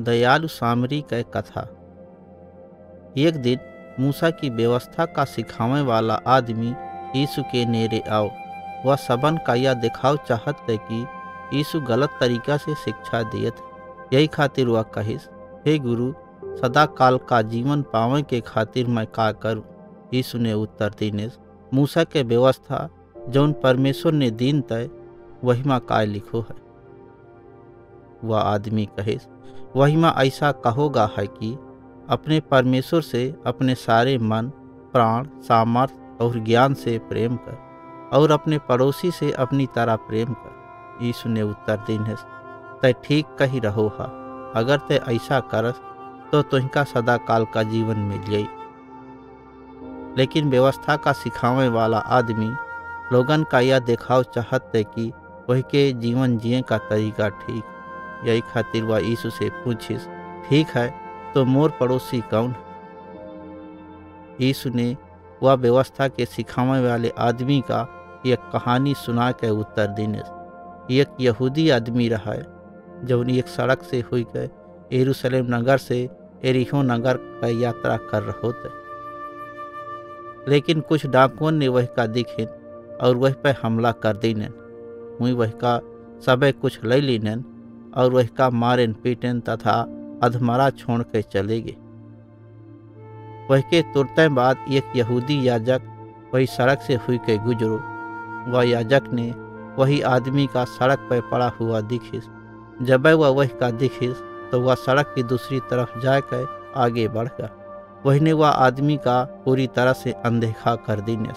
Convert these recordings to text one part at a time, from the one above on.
दयालु सामरी का कथा। एक दिन मूसा की व्यवस्था का सिखावे वाला आदमी यीशु के नेरे आओ। वह सबन का यह दिखाव चाहत है कि यीशु गलत तरीका से शिक्षा दियत यही खातिर वह कहिस, हे गुरु, सदा काल का जीवन पावे के खातिर मैं का करूँ? यीशु ने उत्तर दीने मूसा के व्यवस्था जौन परमेश्वर ने दीन तय वही माँ काय लिखो है? वह आदमी कहे, वही माँ ऐसा कहोगा है कि अपने परमेश्वर से अपने सारे मन, प्राण सामर्थ्य और ज्ञान से प्रेम कर और अपने पड़ोसी से अपनी तरह प्रेम कर। यीशु ने उत्तर दीने तय ठीक कही रहो हा। अगर ते ऐसा करस तो तुहका सदा काल का जीवन मिल जाई लेकिन व्यवस्था का सिखावे वाला आदमी लोगन का यह दिखाव चाहते कि वही के जीवन जिए का तरीका ठीक यही खातिर वह यीशु से पूछिस ठीक है तो मोर पड़ोसी कौन यीशु ने वह व्यवस्था के सिखावे वाले आदमी का एक कहानी सुना के उत्तर देने एक यहूदी आदमी रहा जब एक सड़क से हुई के यरूशलेम नगर से एरिहो नगर का यात्रा कर रहे थे लेकिन कुछ डाकुओं ने वह का दिखे और वह पर हमला कर दीने हुई वह का सबे कुछ ले लीनन और वह का मारेन पीटन तथा अधमरा छोड़ के चले गए। वह के तुरंत बाद एक यहूदी याजक वही सड़क से हुई के गुजरो। वह याजक ने वही आदमी का सड़क पर पड़ा हुआ दिखिस। जब वह वह का दिखिस तो वह सड़क की दूसरी तरफ़ जाकर आगे बढ़ गया वही ने वह आदमी का पूरी तरह से अनदेखा कर दीने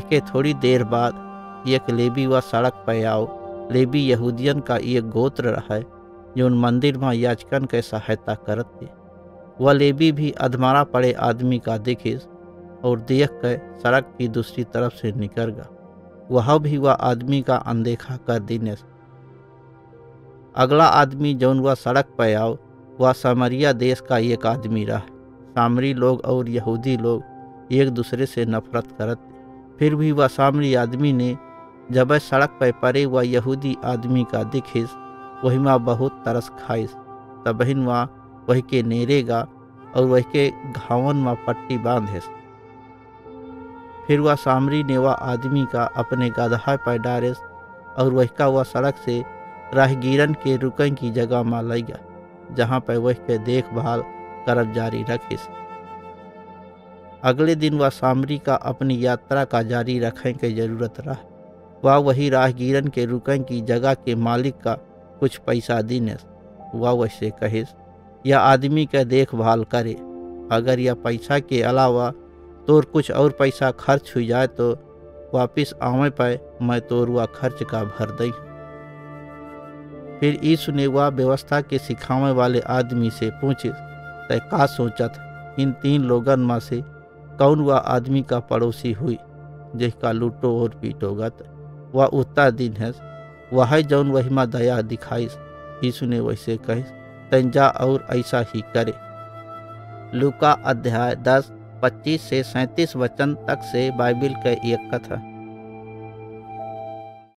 के थोड़ी देर बाद एक लेबी वह सड़क पर आओ लेबी यहूदियन का एक गोत्र रहा जो उन मंदिर में याचकन के सहायता करत। वह लेबी भी अधमारा पड़े आदमी का दिखिस और देख कर सड़क की दूसरी तरफ़ से निकल गया। वह भी वह आदमी का अनदेखा कर देने अगला आदमी जौन वह सड़क पर आओ, वह समरिया देश का एक आदमी रहा। सामरी लोग और यहूदी लोग एक दूसरे से नफरत करत। फिर भी वह सामरी आदमी ने जब सड़क पर पड़े वह यहूदी आदमी का दिखिस वही माँ बहुत तरस खाइस तब बहन वहाँ के नेरेगा और वही के घावन माँ पट्टी बांधे फिर वह सामरी ने वह आदमी का अपने गधा पर डारेस और वह का वह सड़क से राहगीरन के रुकन की जगह माँ लग गया, जहाँ पर वह के देखभाल करब जारी रखिस। अगले दिन वह सामरी का अपनी यात्रा का जारी रखने की ज़रूरत रहा। वह वही राहगीरन के रुकन की जगह के मालिक का कुछ पैसा दीने वह वैसे कहिस यह आदमी का देखभाल करे। अगर यह पैसा के अलावा तोर कुछ और पैसा खर्च हो जाए तो वापिस आवे पाए, मैं तोर वह खर्च का भर दई। फिर यीशु ने वह व्यवस्था के सिखावे वाले आदमी से पूछे तय का सोचत? इन तीन लोगन में से कौन वह आदमी का पड़ोसी हुई, जिसका लूटो और पीटोगत वह उत्तर दिन है। वह जौन वही माँ दया दिखाइस यीशु ने वैसे कहिस तंजा और ऐसा ही करे। लुका अध्याय दस, पच्चीस से सैंतीस वचन तक से बाइबिल का एक कथा।